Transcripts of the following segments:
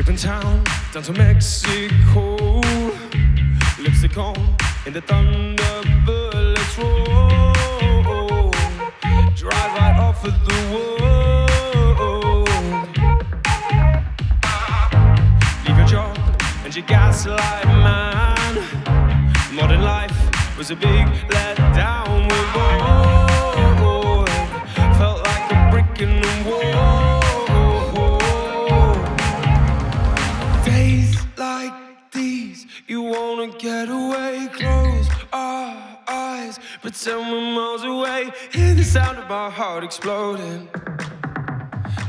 Skipping town down to Mexico. Lipstick on in the Thunderbird let's roll. Drive right off of the world. Leave your job and your gaslight man. Modern life was a big letdown. You wanna get away. Close our eyes, pretend we're miles away. Hear the sound of my heart exploding.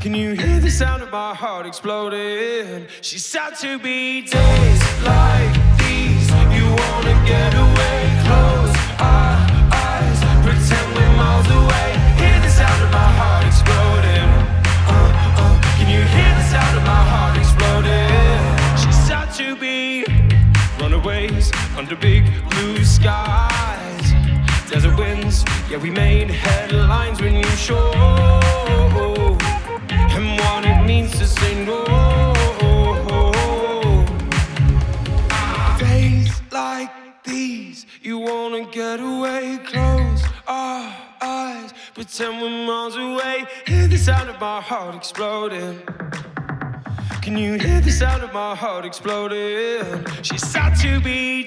Can you hear the sound of my heart exploding? She's sad to be days like these. You wanna get away, runaways under big blue skies. Desert winds, yeah, we made headlines when you showed and what it means to say no. Days like these, you wanna get away, close our eyes, pretend we're miles away. Hear the sound of my heart exploding. Can you hear the sound of my heart exploding? She's sad to be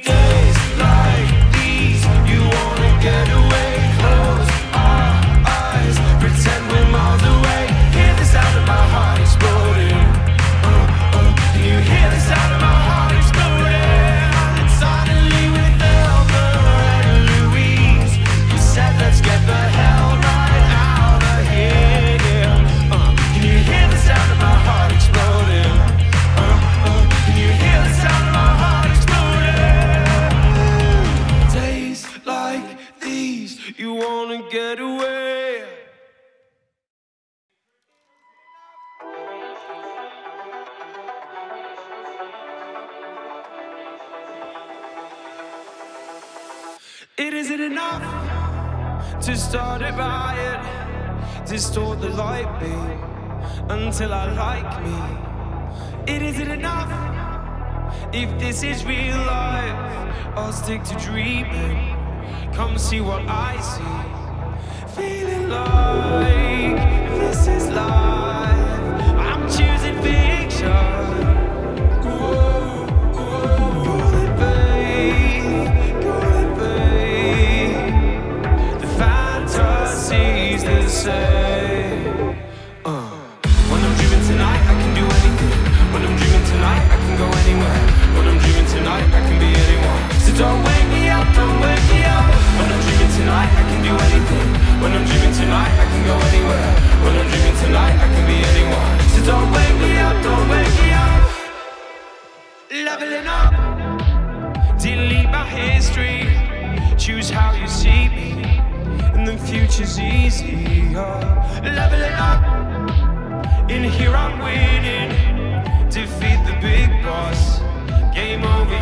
It isn't enough to start it by it, distort the light beam until I like me. It isn't enough if this is real life. I'll stick to dreaming. Come see what I see. Feeling like this is life. Uh. When I'm dreaming tonight, I can do anything. When I'm dreaming tonight, I can go anywhere. When I'm dreaming tonight, I can be anyone. So don't wake me up, don't wake me up. When I'm dreaming tonight, I can do anything. When I'm dreaming tonight, I can go anywhere. When I'm dreaming tonight, I can be anyone. So don't wake me up, don't wake me up. Leveling up, delete my history. Choose how you see me, the future's easier. Leveling up. In here I'm winning. Defeat the big boss. Game over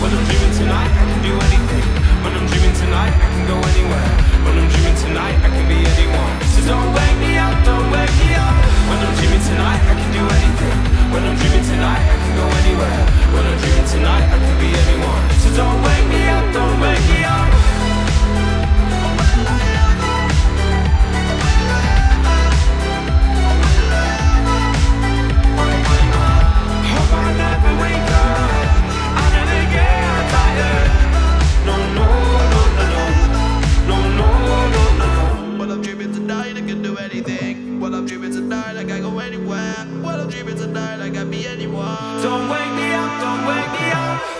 when I'm dreaming tonight, I can do anything. When I'm dreaming tonight, I can go anywhere. When I'm dreaming tonight, I can be anyone. So don't wake me up, don't wake me up. When I'm dreaming tonight, I can do anything. When I'm dreaming tonight, I can go anywhere. When I'm What I'm dreaming tonight, I got me anyone. Don't wake me up, don't wake me up.